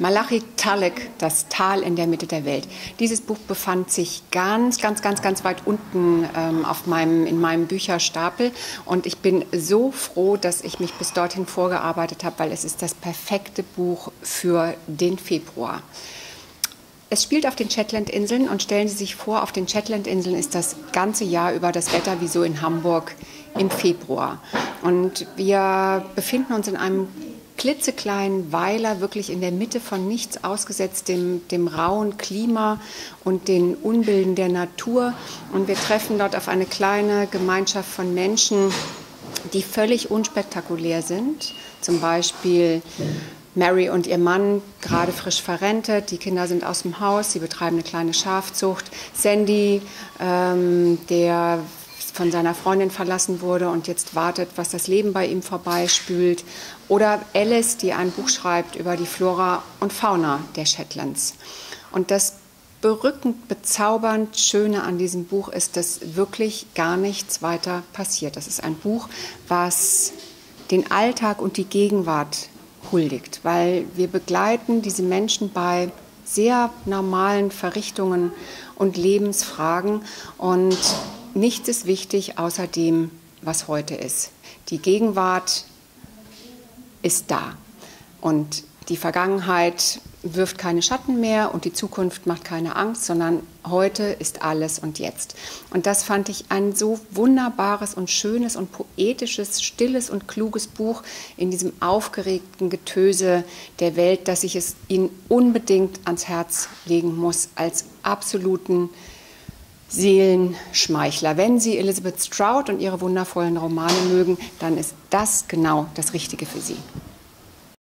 Malachi Talek, Das Tal in der Mitte der Welt. Dieses Buch befand sich ganz, ganz, ganz, ganz weit unten ähm, auf meinem, in meinem Bücherstapel. Und ich bin so froh, dass ich mich bis dorthin vorgearbeitet habe, weil es ist das perfekte Buch für den Februar. Es spielt auf den Shetlandinseln und stellen Sie sich vor, auf den Shetlandinseln ist das ganze Jahr über das Wetter wie so in Hamburg im Februar. Und wir befinden uns in einem klitzekleinen Weiler, wirklich in der Mitte von nichts ausgesetzt, dem, dem rauen Klima und den Unbilden der Natur. Und wir treffen dort auf eine kleine Gemeinschaft von Menschen, die völlig unspektakulär sind. Zum Beispiel Mary und ihr Mann, gerade frisch verrentet. Die Kinder sind aus dem Haus, sie betreiben eine kleine Schafzucht. Sandy, ähm, der von seiner Freundin verlassen wurde und jetzt wartet, was das Leben bei ihm vorbeispült. Oder Alice, die ein Buch schreibt über die Flora und Fauna der Shetlands. Und das berückend, bezaubernd Schöne an diesem Buch ist, dass wirklich gar nichts weiter passiert. Das ist ein Buch, was den Alltag und die Gegenwart huldigt, weil wir begleiten diese Menschen bei sehr normalen Verrichtungen und Lebensfragen und nichts ist wichtig außer dem, was heute ist. Die Gegenwart ist da und die Vergangenheit wirft keine Schatten mehr und die Zukunft macht keine Angst, sondern heute ist alles und jetzt. Und das fand ich ein so wunderbares und schönes und poetisches, stilles und kluges Buch in diesem aufgeregten Getöse der Welt, dass ich es Ihnen unbedingt ans Herz legen muss als absoluten Seelenschmeichler. Wenn Sie Elizabeth Stroud und ihre wundervollen Romane mögen, dann ist das genau das Richtige für Sie.